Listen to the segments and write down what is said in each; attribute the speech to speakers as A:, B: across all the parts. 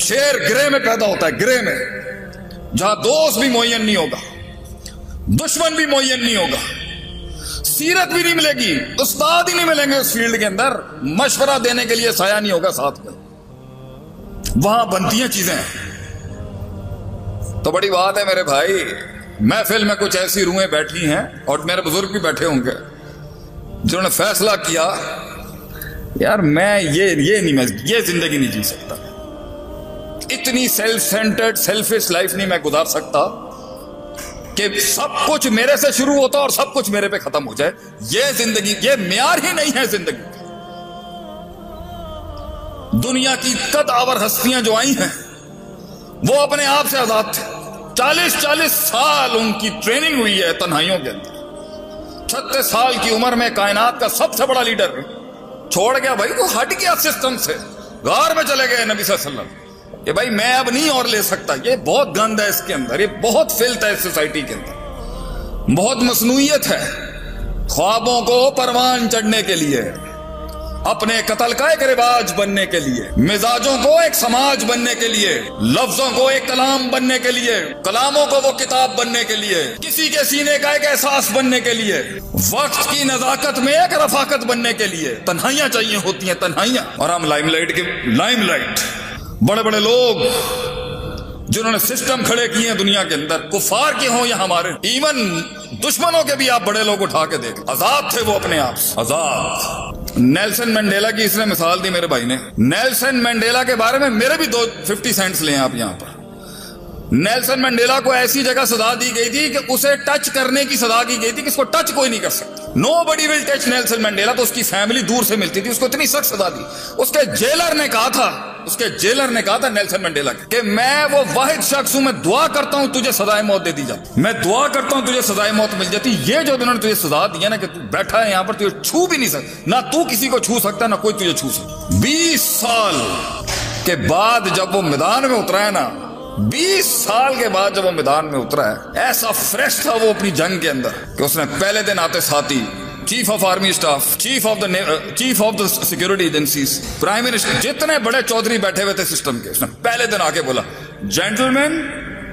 A: शेर ग्रे में पैदा होता है ग्रे में। जहाँ दोस्त भी मोयन नहीं होगा, दुश्मन भी मोयन नहीं होगा, सीरत भी नहीं मिलेगी, उस्ताद ही नहीं मिलेंगे उस फ़ील्ड के अंदर। मशवरा देने के लिए साया नहीं होगा साथ में। वहाँ बनती हैं चीज़ें। तो बड़ी बात है मेरे भाई, महफिल में कुछ ऐसी रूहें बैठी हैं, और मेरे बुज़ुर्ग भी बैठे होंगे, जिन्होंने फैसला किया, यार मैं ये ये नहीं, मैं, ये ज़िंदगी नहीं जी सकता। इतनी सेल्फ सेंटर्ड सेल्फिश लाइफ नहीं मैं गुजार सकता कि सब कुछ मेरे से शुरू होता और सब कुछ मेरे पे खत्म हो जाए। ये ज़िंदगी, ये म्यार ही नहीं है ज़िंदगी। दुनिया की कदावर हस्तियाँ जो आई हैं, वो अपने आप से आज़ाद थे। चालीस चालीस साल उनकी ट्रेनिंग हुई है तन्हाइयों के अंदर। छत्तीस साल की उम्र में कायनात का सबसे बड़ा लीडर छोड़ गया भाई, वो हट गया सिस्टम से। गार में चले गए नबी सल्लल्लाहु अलैहि वसल्लम। कि भाई मैं अब नहीं और ले सकता। ये बहुत गंद है इसके अंदर, ये बहुत फिल्त है सोसाइटी के अंदर। बहुत मसनूयत है। ख्वाबों को परवान चढ़ने के लिए, अपने कतल का एक रिवाज बनने के लिए, मिजाजों को एक समाज बनने के लिए, लफ्जों को एक कलाम बनने के लिए, कलामों को वो किताब बनने के लिए, किसी के सीने का एक एहसास बनने के लिए, वक्त की नजाकत में एक रफाकत बनने के लिए, तन्हाइयाँ चाहिए होती हैं, तन्हाइयाँ। और हम लाइमलाइट के लाइमलाइट। बड़े बड़े लोग, जिन्होंने सिस्टम खड़े किए हैं दुनिया के अंदर, कुफार के हों या हमारे इवन दुश्मनों के भी आप बड़े लोग उठा के देख आज़ाद थे वो अपने आप आज़ाद। नेल्सन मंडेला की इसने मिसाल दी मेरे भाई ने। नेल्सन मंडेला के बारे में मेरे भी दो फिफ्टी सेंट्स ले आप यहाँ पर। नेल्सन मंडेला को ऐसी जगह सजा दी गई थी कि उसे टच करने की सजा की गई थी कि इसको टच कोई नहीं कर सकता। Nobody will touch Nelson Mandela तो उसकी फैमिली दूर से मिलती थी, उसको इतनी सख्त सजा दी। उसके जेलर ने कहा था उसके जेलर ने कहा था नेल्सन मंडेला कि मैं वो वाहिद शख्स हूँ मैं दुआ करता हूँ, तुझे सजाए मौत दे दी जाती। मैं दुआ करता हूँ, तुझे सजाए मौत मिल जाती। ये जो उन्होंने तुझे सजा दिया ना कि तू बैठा है यहाँ पर, तुझे छू भी नहीं सकता। ना तू किसी को छू सकता, ना कोई तुझे छू सकता। बीस साल के बाद जब वो मैदान में उतरा है ना, बीस साल के बाद जब वो मैदान में उतरा है, ऐसा फ्रेश था वो अपनी जंग के अंदर कि उसने पहले दिन आते साथी chief of army staff, chief of the chief of the security agencies, prime minister, जितने बड़े चौधरी बैठे हुए थे सिस्टम के, उसने पहले दिन आके बोला, gentleman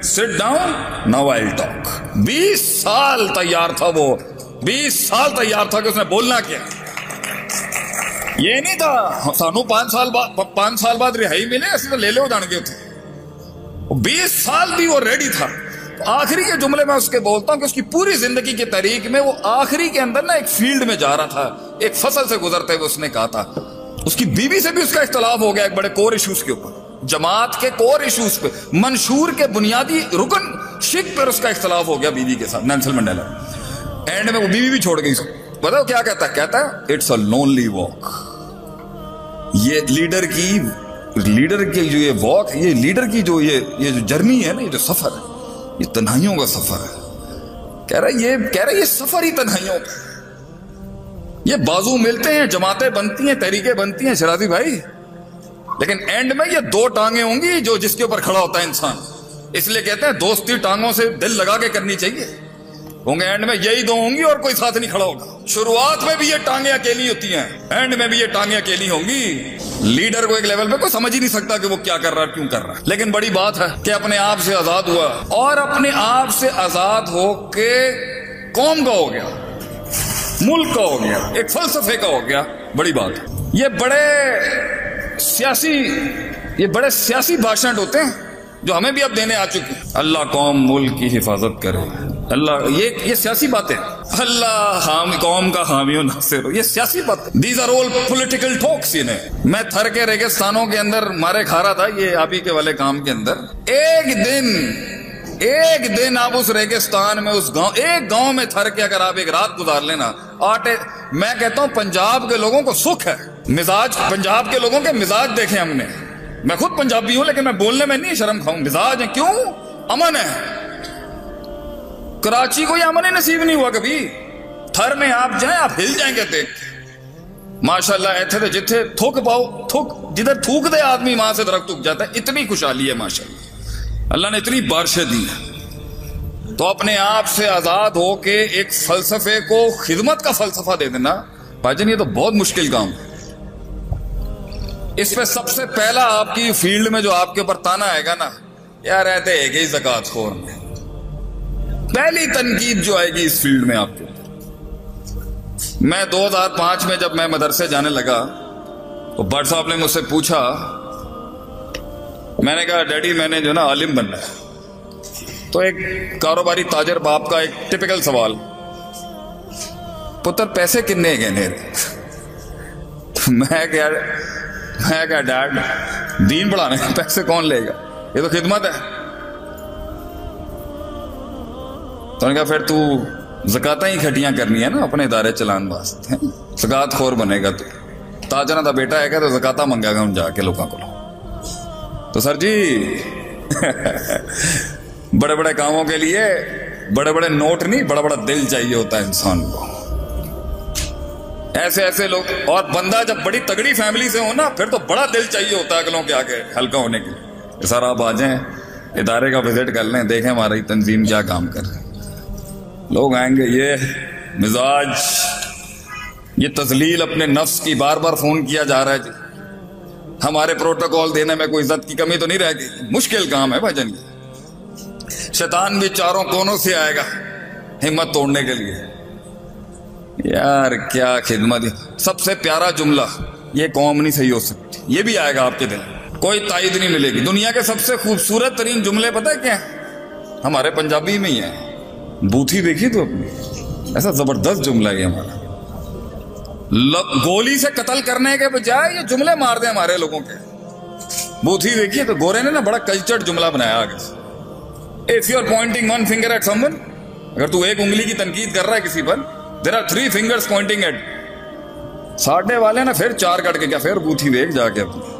A: sit down now I talk बीस साल तैयार था वो, बीस साल तैयार था कि उसने बोलना क्या? ये नहीं था, सानू पाँच साल बाद पाँच साल बाद रिहाई मिले, ऐसे तो ले लो जान के बीस साल भी वो रेडी था। आखिरी के जुमले में उसके बोलता हूँ कि उसकी पूरी ज़िंदगी की तारीख में वो आखिरी के अंदर ना एक फ़ील्ड में जा रहा था, एक फ़सल से गुजरते हुए उसने कहा था। उसकी बीवी से भी उसका इख्तलाफ हो गया एक बड़े कोर इशूज के ऊपर। जमात के कोर इशूज पे, मंशूर के बुनियादी रुकन शिक पर उसका इख्तलाफ हो गया बीवी के साथ, नेल्सन मंडेला। एंड में वो बीवी भी छोड़ गई बताओ क्या कहता कहता है इट्स अ लोनली वॉक ये लीडर की लीडर की जो ये वॉक ये लीडर की जो ये ये जो जर्नी है ना, ये जो सफ़र है ये तन्हाइयों का सफ़र है। कह रहा ये कह रहा ये सफ़र ही तन्हाइयों का ये बाजू मिलते हैं, जमातें बनती हैं, तरीके बनती हैं शराजी भाई। लेकिन एंड में ये दो टांगे होंगी जो जिसके ऊपर खड़ा होता है इंसान। इसलिए कहते हैं, दोस्ती टांगों से दिल लगा के करनी चाहिए। होंगे एंड में यही दो होंगी और कोई साथ नहीं खड़ा होगा। शुरुआत में भी ये टांगे अकेली होती हैं एंड में भी ये टांगे अकेली होंगी। लीडर को एक लेवल पे कोई समझ ही नहीं सकता कि वो क्या कर रहा है, क्यों कर रहा है। लेकिन बड़ी बात है कि अपने आप से आज़ाद हुआ और अपने आप से आज़ाद हो के कौम का हो गया, मुल्क का हो गया, एक फलसफे का हो गया, बड़ी बात ये बड़े सियासी, ये बड़े सियासी भाषण होते हैं जो हमें भी अब देने आ चुके अल्लाह कौम, मुल्क की हिफाजत करे। अल्लाह, ये ये सियासी बातें। अल्लाह, हम, कौम का हामी नासिर। ये सियासी बात। These are all political talks इन्हें। मैं थर के रेगिस्तानों के अंदर मारे खा रहा था, ये आप ही के वाले काम के अंदर। एक दिन एक दिन आप उस रेगिस्तान में, उस गाँव, एक गाँव में थर के अगर आप एक रात गुजार लेना, आटे, मैं कहता हूँ, पंजाब के लोगों को सुख है। मिजाज, पंजाब के लोगों के मिजाज देखे हमने। मैं खुद पंजाबी हूँ, लेकिन मैं बोलने में नहीं शर्म खाऊं। मिजाज है, क्यों? अमन है। कराची को यह अमन नसीब नहीं हुआ कभी। थर में आप जाए, आप हिल जाएँगे देख। माशाल्लाह ऐसे तो जिथे थुक पाओ, थुक, जिधर थूक दे आदमी, वहाँ से दरख्त उग जाता है। इतनी खुशहाली है, माशाल्लाह। अल्लाह ने इतनी बारिशें दी तो अपने आप से आज़ाद होके एक फलसफे को, खिदमत का फलसफा दे देना, भाईजन, ये तो बहुत मुश्किल काम है। इस पे सबसे पहला आपकी फ़ील्ड में जो आपके ऊपर ताना आएगा ना, यार रहते है ही जक़ात खोर में। पहली तनकीद जो आएगी इस फ़ील्ड में आपको। मैं 2005 में जब मैं मदरसे जाने लगा तो बट साहब ने मुझसे पूछा, मैंने कहा, डैडी, मैंने जो ना आलिम बनना है। तो एक कारोबारी ताजर बाप का एक टिपिकल सवाल, पुत्र, पैसे किन्ने गए नेरे मैं क्या मैं क्या डैड, दीन पढ़ाने पैसे कौन लेगा? ये तो खिदमत है। तो कहा, फिर तू जकाता ही खटियाँ करनी है ना अपने इदारे चलान वास्ते जकात खोर बनेगा तू। ताजना का बेटा है तो जकाता मंगेगा हम जाके लोगों को तो सर जी बड़े बड़े कामों के लिए बड़े बड़े नोट नहीं बड़ा बड़ा दिल चाहिए होता है इंसान को। ऐसे ऐसे लोग, और बंदा जब बड़ी तगड़ी फैमिली से हो ना, फिर तो बड़ा दिल चाहिए होता है अगलों के आगे हल्का होने के लिए। सर आप आ जाए, इदारे का विज़िट कर लें, देखें हमारी तंजीम क्या काम कर रहे लोग आएँगे, ये मिजाज, ये तजलील अपने नफ्स की बार बार फ़ोन किया जा रहा है जी। हमारे प्रोटोकॉल देने में कोई इज़्ज़त की कमी तो नहीं रहेगी मुश्किल काम है भजन ये शैतान भी चारों कोनों से आएगा हिम्मत तोड़ने के लिए। यार, क्या खिदमत सबसे प्यारा जुमला, ये कौम नहीं सही हो सकती। ये भी आएगा आपके दिल कोई ताइद नहीं मिलेगी। दुनिया के सबसे खूबसूरत तरीन जुमले पता है क्या हमारे पंजाबी में ही है। बूथी देखी तो अपनी? ऐसा ज़बरदस्त जुमला है हमारा। गोली से कत्ल करने के बजाय ये जुमले मार दे हमारे लोगों के। बूथी देखिए तो गोरे ने ना बड़ा कल्चर्ड जुमला बनाया आगे if you are pointing one finger at someone अगर तू एक उंगली की तनकीद कर रहा है किसी पर there are three fingers pointing at साढ़े वाले ना फिर चार कट के क्या, फिर बूथी देख जाके अपनी।